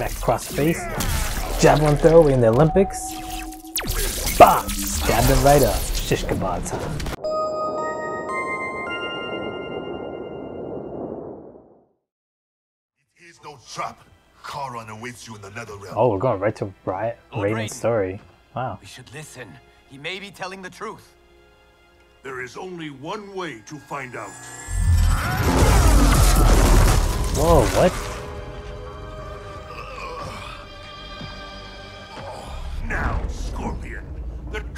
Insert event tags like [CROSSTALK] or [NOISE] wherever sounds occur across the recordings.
Smack across the face. Javelin throw in the Olympics. Bah! Stabbed him right up. Shish kebab time. It is no trap. Charon awaits you in the nether realm. Oh, we're going right to Riot Lord Raiden. Story. Wow. We should listen. He may be telling the truth. There is only one way to find out. Whoa, what?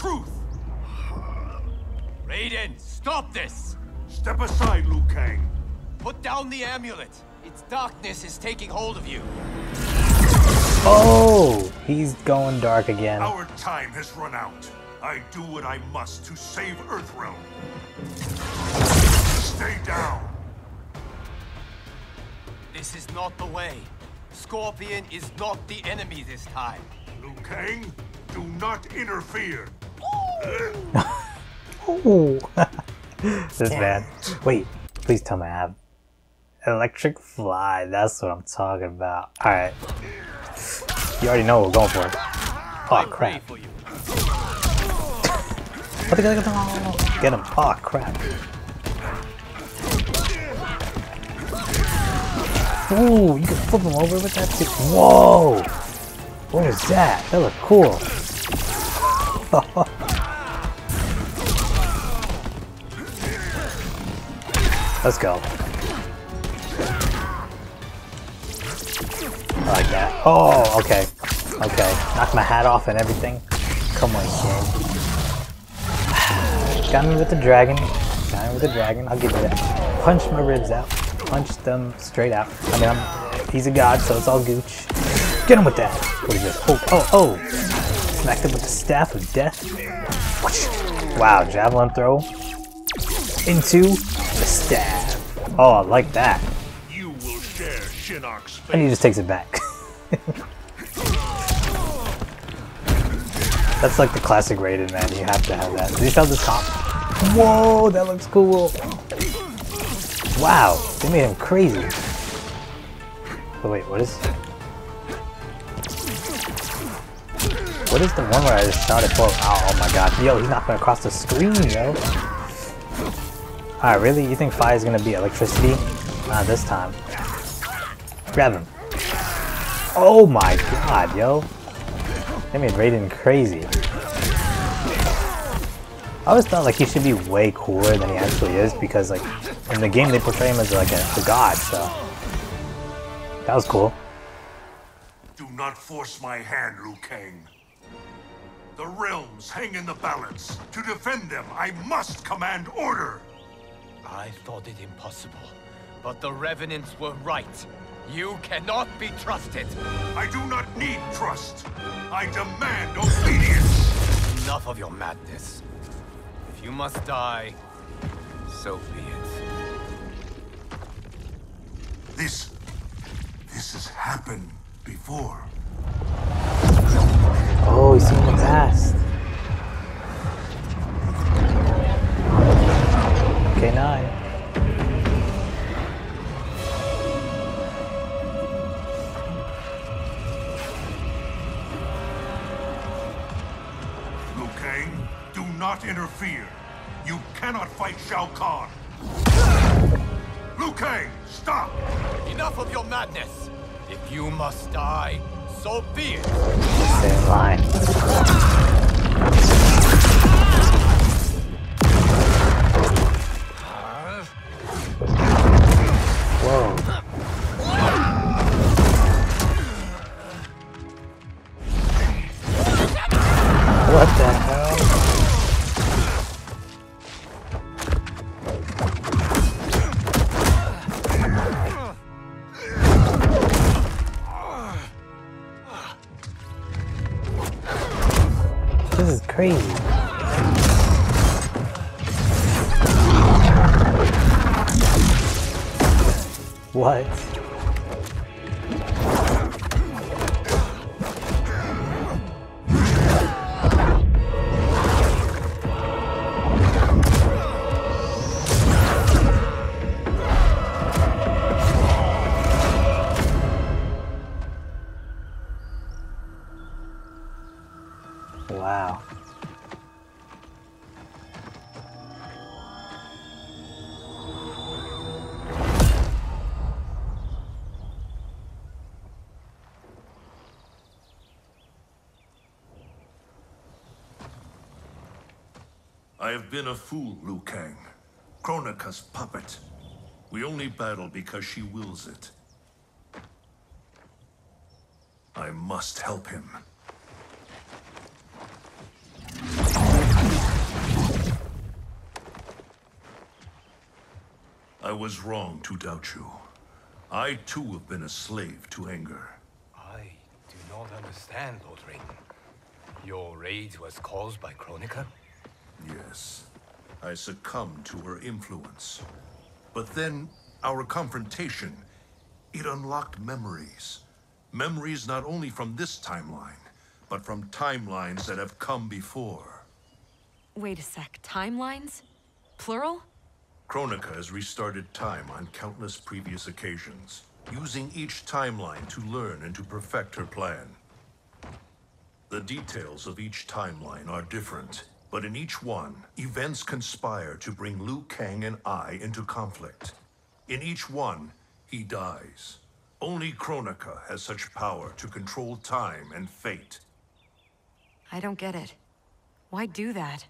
Truth. Raiden, stop this! Step aside, Liu Kang. Put down the amulet. Its darkness is taking hold of you. Oh, he's going dark again. Our time has run out. I do what I must to save Earthrealm. Stay down. This is not the way. Scorpion is not the enemy this time. Liu Kang, do not interfere. Ooh. [LAUGHS] this man. Wait, please tell me I have electric fly. That's what I'm talking about. All right. You already know what we're going for. Oh crap! Get him! Oh crap! Ooh, you can flip him over with that too. Whoa! What was that? That looked cool. [LAUGHS] Let's go. I like that. Oh, okay. Okay. Knock my hat off and everything. Come on, kid. Got me with the dragon. Got me with the dragon. I'll give you that. Punch my ribs out. Punch them straight out. I mean, I'm, he's a god, so it's all gooch. Get him with that. What is this? Oh, oh, oh. Smacked him with the staff of death. Wow, javelin throw into. Oh, I like that. You will share Shinnok's And he just takes it back. [LAUGHS] That's like the classic Raiden, man. You have to have that. Did you sell this comp? Whoa, that looks cool. Wow, they made him crazy. But wait, what is... What is the one where I just shot it for? Oh, oh my god. Yo, he's knocking across the screen, yo. Alright, really? You think fire is gonna be electricity? Not this time. Grab him. Oh my god, yo. They made Raiden crazy. I always thought like he should be way cooler than he actually is because like in the game they portray him as like a, a god, so that was cool. Do not force my hand, Liu Kang. The realms hang in the balance. To defend them, I must command order. I thought it impossible, but the Revenants were right. You cannot be trusted. I do not need trust. I demand obedience. Enough of your madness. If you must die, so be it. This. This has happened before. Oh, he's in the past. Okay, nine. Liu Kang, do not interfere. You cannot fight Shao Kahn. Liu Kang, stop! Enough of your madness. If you must die, so be it. What? I have been a fool, Liu Kang. Kronika's puppet. We only battle because she wills it. I must help him. I was wrong to doubt you. I too have been a slave to anger. I do not understand, Lord Raiden. Your rage was caused by Kronika? Yes, I succumbed to her influence. But then, our confrontation, it unlocked memories. Memories not only from this timeline, but from timelines that have come before. Wait a sec, timelines? Plural? Kronika has restarted time on countless previous occasions, using each timeline to learn and to perfect her plan. The details of each timeline are different, but in each one, events conspire to bring Liu Kang and I into conflict. In each one, he dies. Only Kronika has such power to control time and fate. I don't get it. Why do that?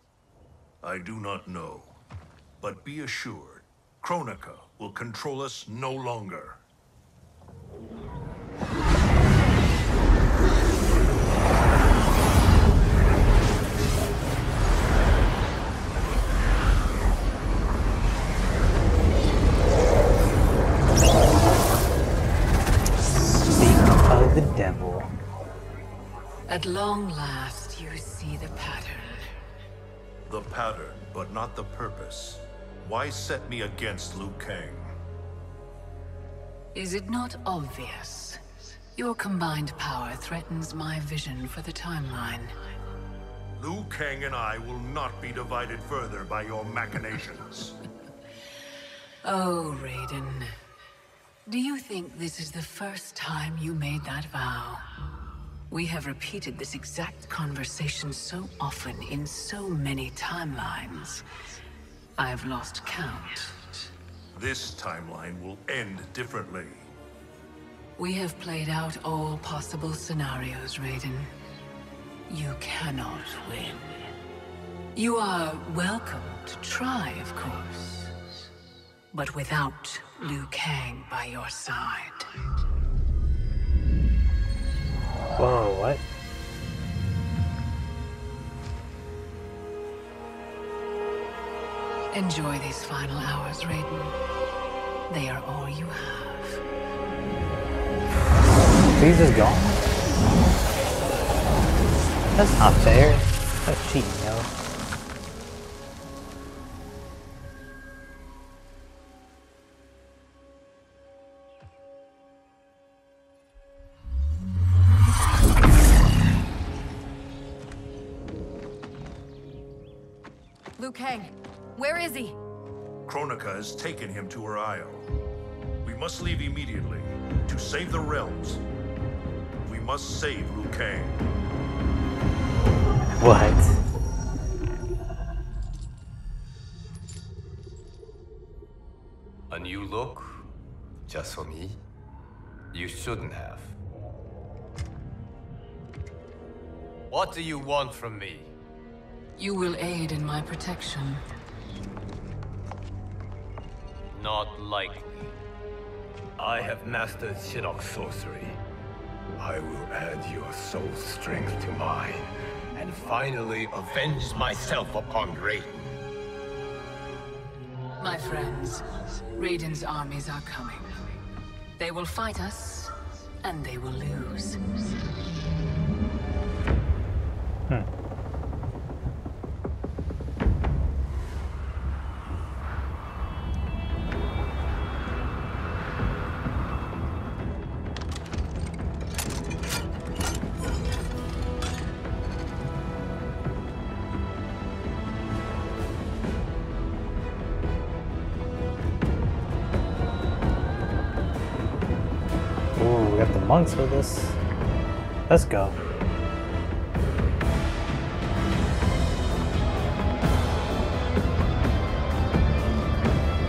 I do not know. But be assured, Kronika will control us no longer. Long last, you see the pattern. The pattern, but not the purpose. Why set me against Liu Kang? Is it not obvious? Your combined power threatens my vision for the timeline. Liu Kang and I will not be divided further by your machinations. [LAUGHS] Oh, Raiden. Do you think this is the first time you made that vow? We have repeated this exact conversation so often in so many timelines. I've lost count. This timeline will end differently. We have played out all possible scenarios, Raiden. You cannot win. You are welcome to try, of course. But without Liu Kang by your side. Whoa, what? Enjoy these final hours, Raiden. They are all you have. He's just gone. That's not fair. That's cheating, yo. Has taken him to her isle. We must leave immediately to save the realms. We must save Liu Kang. What? A new look? Just for me? You shouldn't have. What do you want from me? You will aid in my protection. Not likely. I have mastered Shinnok sorcery. I will add your soul strength to mine, and finally avenge myself upon Raiden. My friends, Raiden's armies are coming. They will fight us, and they will lose. monks with us. Let's go.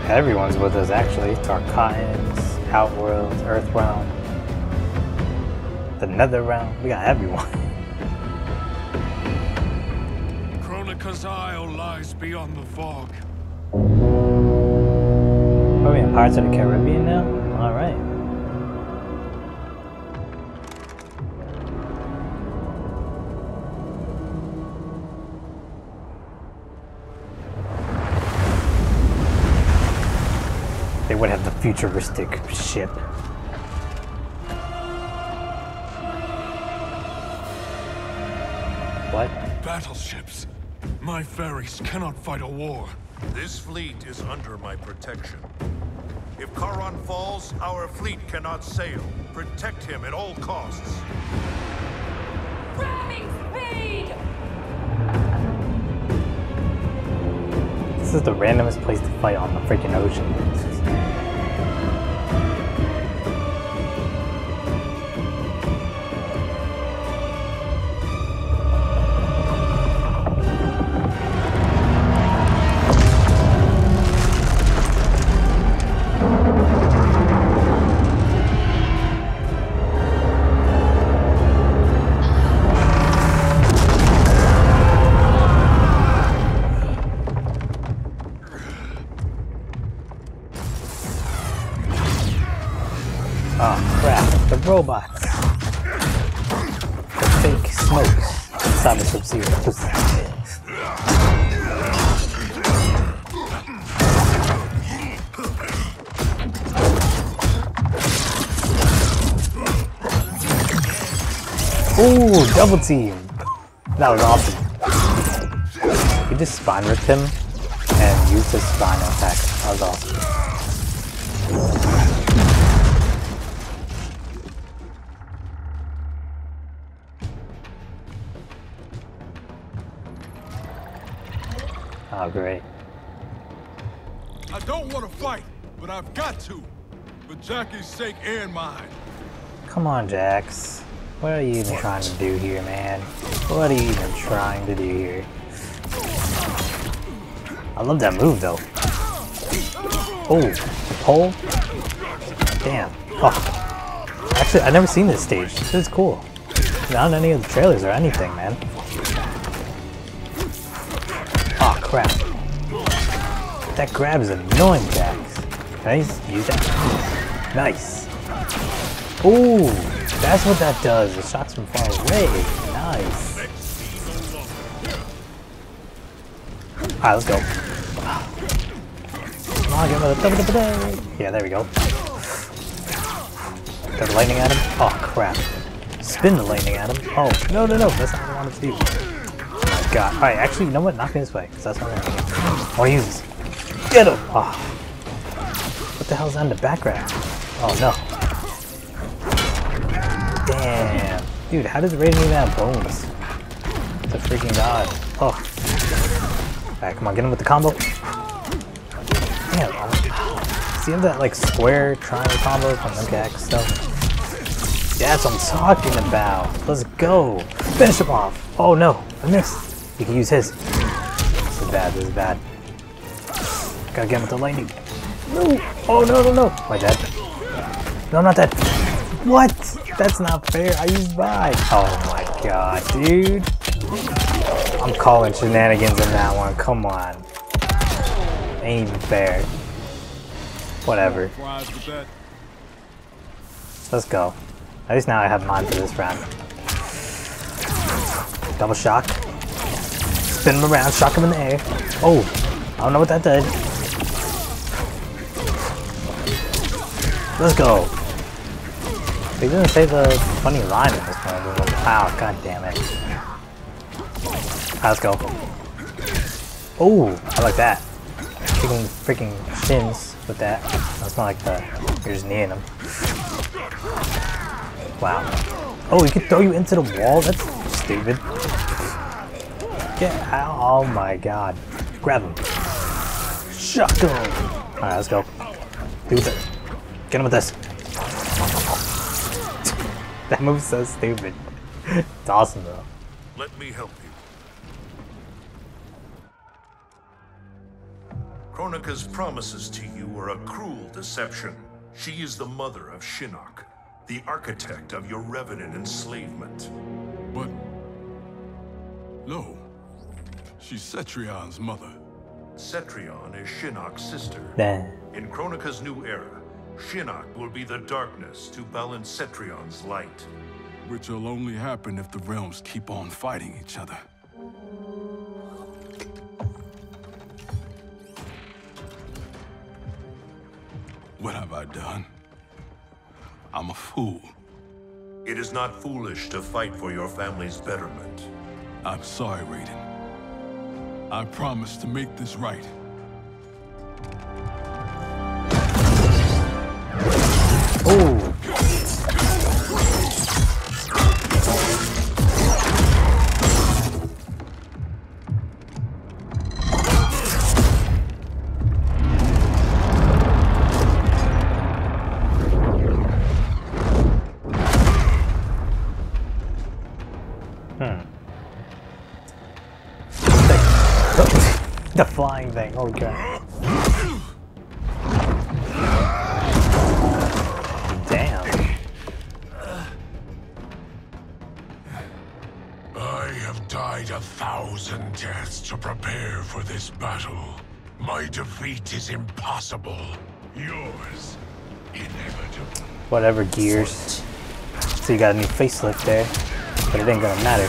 Everyone's with us actually. Tarkatans, Outworld, Earthrealm, the Nether We got everyone. [LAUGHS] Kronika's Isle lies beyond the fog. Are we in Pirates of the Caribbean now? Alright. Would have the futuristic ship. What? Battleships. My ferries cannot fight a war. This fleet is under my protection. If Charon falls, our fleet cannot sail. Protect him at all costs. Grabbing speed! This is the randomest place to fight on the freaking ocean. Double team! That was awesome. You just spine ripped him and used his spine attack. That was awesome. Oh, great. I don't want to fight, but I've got to. For Jacqui's sake and mine. Come on, Jax. What are you even trying to do here, man? What are you even trying to do here? I love that move, though. Oh, pole? Damn. Oh. Actually, I've never seen this stage. This is cool. Not in any of the trailers or anything, man. Oh, crap. That grab is annoying, Jax. Can I use that? Nice. Ooh, that's what that does. It shots from far away. Nice. Alright, let's go. Yeah, there we go. Throw the lightning at him. Oh, crap. Spin the lightning at him. Oh, no, no, no. That's not what I wanted to do. My god. Alright, actually, you know what? Knock me this way, because that's what I want to. I want to use this. Get him! Oh. What the hell's on the background? Oh, no. Dude, how does Raiden even have bones? It's a freaking god. Oh. Alright, come on, get him with the combo. Damn. oh. See that like square triangle combo from MKX stuff? That's what I'm talking about. Let's go. Finish him off. Oh no, I missed. You can use his. This is bad, this is bad. Gotta get him with the lightning. No! Oh no no no! Am I dead? No, I'm not dead. What? That's not fair. I used mine. Oh my god, dude. I'm calling shenanigans in that one. Come on. Ain't even fair. Whatever. Let's go. At least now I have mine for this round. Double shock. Spin him around, shock him in the air. Oh, I don't know what that did. Let's go. They didn't say the funny line at this point. Wow, god damn it. Let's go. Oh, I like that. Kicking freaking shins with that. That's not like the you're just kneeing them. Wow. Oh, he could throw you into the wall? That's stupid. Get out. Oh my god. Grab him. Him. Alright, let's go. Do it. Get him with this. That move's so stupid. It's awesome though. Let me help you. Kronika's promises to you are a cruel deception. She is the mother of Shinnok, the architect of your Revenant enslavement. But... No. She's Cetrion's mother. Cetrion is Shinnok's sister. Nah. In Kronika's new era, Shinnok will be the darkness to balance Cetrion's light. Which will only happen if the realms keep on fighting each other. What have I done? I'm a fool. It is not foolish to fight for your family's betterment. I'm sorry, Raiden. I promise to make this right. The flying thing. okay. Damn. I have died a thousand deaths to prepare for this battle. My defeat is impossible. Yours, inevitable. Whatever Geras. So you got a new facelift there, but it ain't gonna matter.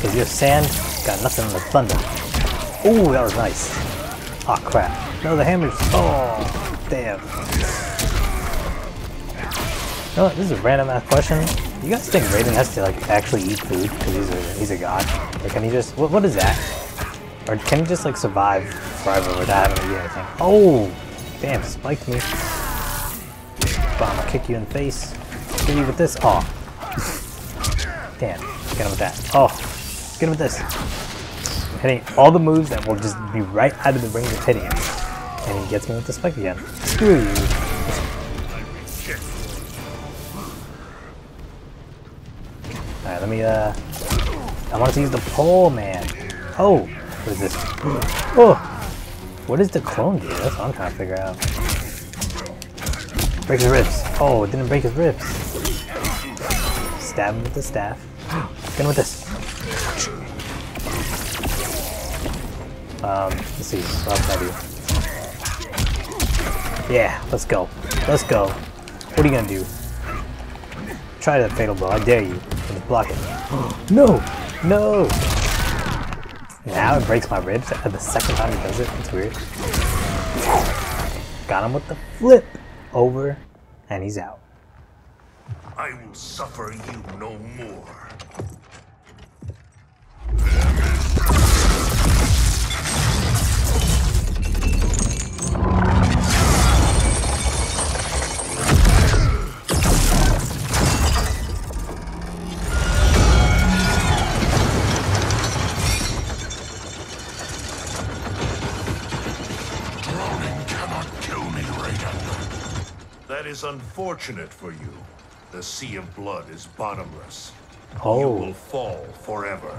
Cause your sand got nothing on the thunder. Ooh, that was nice. Oh crap. No, the hammers. Oh, damn. You this is a random ass question. You guys think Raiden has to like actually eat food because he's a he's a god? Or can he just what what is that? Or can he just like survive forever without having to eat anything? Oh, damn, spiked me. Bomb, I'll kick you in the face. Get you with this. Oh. Damn, get him with that. Oh, get him with this. Hitting all the moves that will just be right out of the range of hitting him. And he gets me with the spike again. Screw you. Alright, let me, uh... I wanted to use the pole, man. Oh! What is this? [GASPS] Oh! What does the clone do? That's what I'm trying to figure out. Break his ribs. Oh, it didn't break his ribs. Stab him with the staff. Him with this. Um, let's see. What else can I? Yeah, let's go. Let's go. What are you gonna do? Try that fatal blow. I dare you. Just block it. [GASPS] no! No! Now it breaks my ribs at the second time he does it. It's weird. Got him with the flip over, and he's out. I will suffer you no more. Ronin cannot kill me, Raiden. That is unfortunate for you. The Sea of Blood is bottomless. You Oh, will fall forever.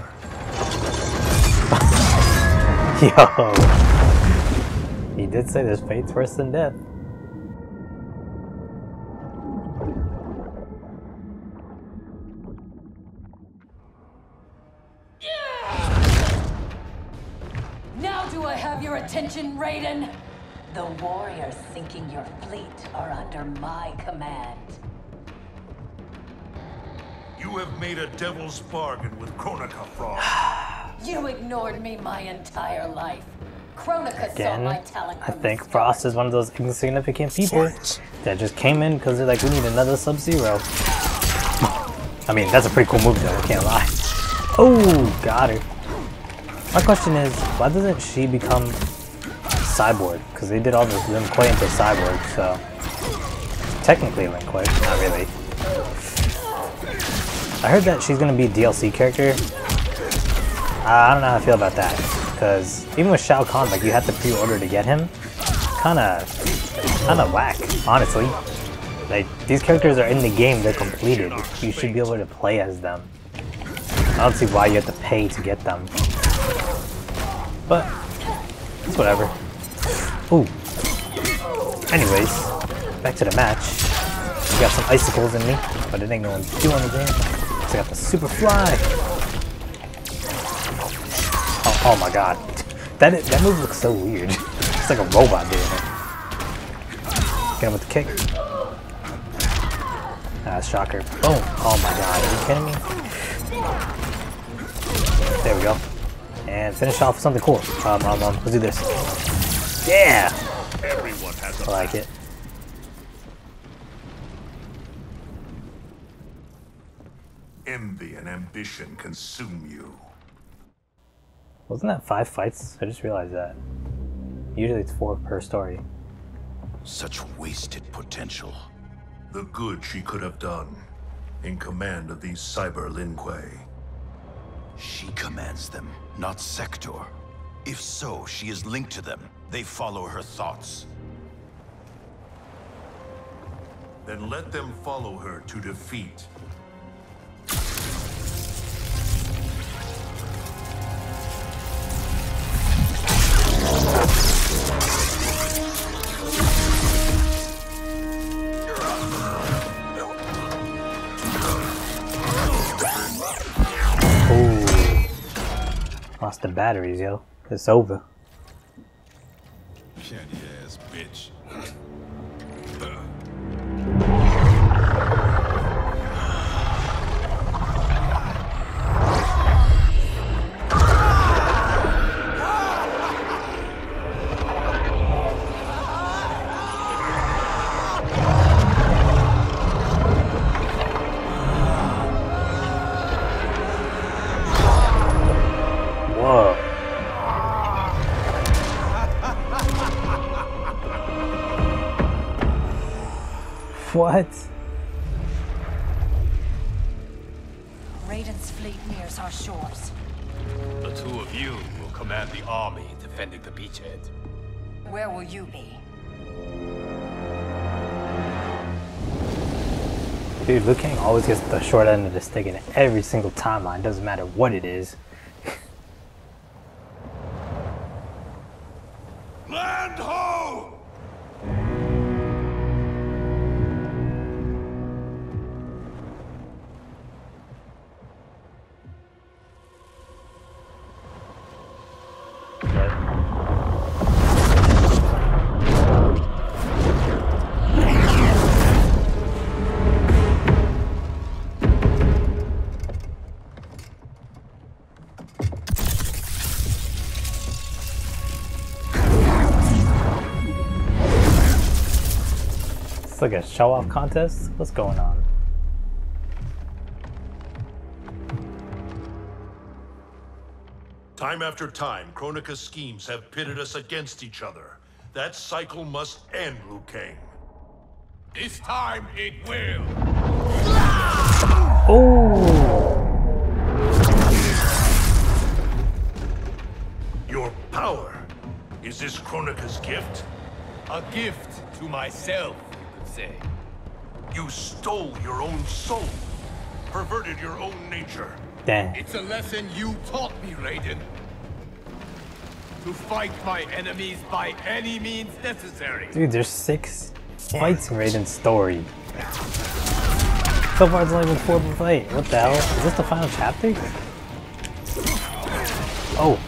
[LAUGHS] yo. He did say there's fate's worse than death. Now do I have your attention, Raiden? The warriors sinking your fleet are under my command. You have made a devil's bargain with Kronika Frost. [SIGHS] You ignored me my entire life. Kronika saw my talent I think. Frost is one of those insignificant people that just came in because they're like, we need another Sub-Zero. I mean, that's a pretty cool move though, I can't lie. Oh, got her. My question is, why doesn't she become Cyborg? Because they did all this Lin Kuei into Cyborg, so... Technically Lin Kuei, not really. I heard that she's gonna be a DLC character. Uh, I don't know how I feel about that. Because even with Shao Kahn, like you have to pre-order to get him. Kinda, kinda whack, honestly. Like these characters are in the game, they're completed. You should be able to play as them. I don't see why you have to pay to get them. But it's whatever. Ooh. Anyways, back to the match. We got some icicles in me, but it ain't gonna do anything. I got the super fly. Oh, oh my god. That, that move looks so weird. [LAUGHS] It's like a robot doing it. Get him with the kick. Ah, shocker. Boom. Oh my god, are you kidding me? There we go. And finish off with something cool. Um, um, um, let's do this. Yeah! Everyone has I like it. Envy and ambition consume you. Wasn't that five fights? I just realized that. Usually it's four per story. Such wasted potential. The good she could have done in command of these cyber Lin Kuei. She commands them, not Sector. If so, she is linked to them. They follow her thoughts. Then let them follow her to defeat. The batteries, yo. It's over. You be? Dude, Liu Kang always gets the short end of the stick in every single timeline. Doesn't matter what it is. Land ho! Like a show off hmm. contest? What's going on? Time after time, Kronika's schemes have pitted us against each other. That cycle must end, Liu Kang. This time it will. Oh! Your power. Is this Kronika's gift? A gift to myself, you could say. You stole your own soul. Perverted your own nature. Dang. It's a lesson you taught me, Raiden. To fight my enemies by any means necessary. Dude, there's six fights in Raiden's story. So far it's only been four fight. What the hell? Is this the final chapter? Oh.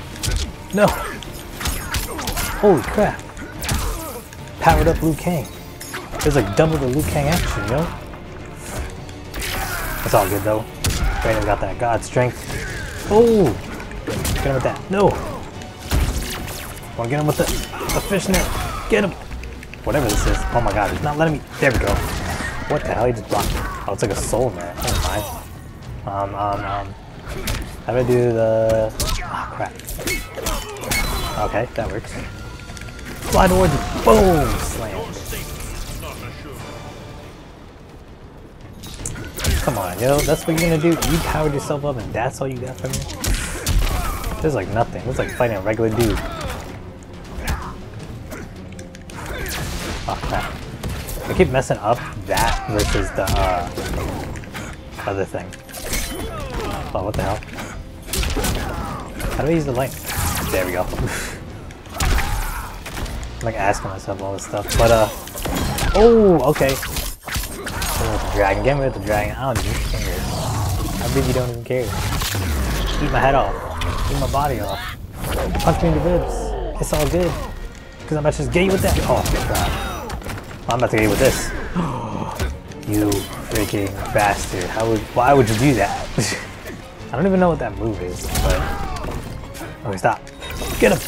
No. Holy crap. Powered up Liu Kang. There's like double the Liu Kang action, yo. It's all good though. Brandon got that god strength. Oh! Get him with that. No! Wanna get him with the, the fishnet. Get him! Whatever this is. Oh my god, it's not letting me. There we go. What the hell? He just blocked me. Oh, it's like a soul man. Never mind. Um, um, um. How do I do the. Ah, crap. Okay, that works. Fly towards it. Boom! Slam. Come on, yo. That's what you're gonna do? You powered yourself up and that's all you got from me? There's like nothing. It's like fighting a regular dude. Oh crap. I keep messing up that versus the uh, other thing. Oh, what the hell? How do I use the light? There we go. [LAUGHS] I'm like asking myself all this stuff, but uh, oh, okay. With the dragon, get me with the dragon. I don't even care. I bet you don't even care. Eat my head off. Eat my body off. Punch me in the ribs. It's all good. Cause I'm about to just get you with that. Oh, good God. I'm about to get you with this. [GASPS] you freaking bastard. How would, why would you do that? [LAUGHS] I don't even know what that move is, but... Okay, stop. Get him!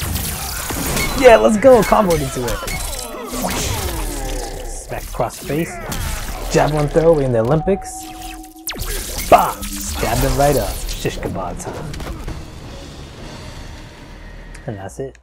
Yeah, let's go! Combo into it! Smack across the face. Javelin throw in the Olympics. Bah! Stabbed him right up. Shish kebab time. And that's it.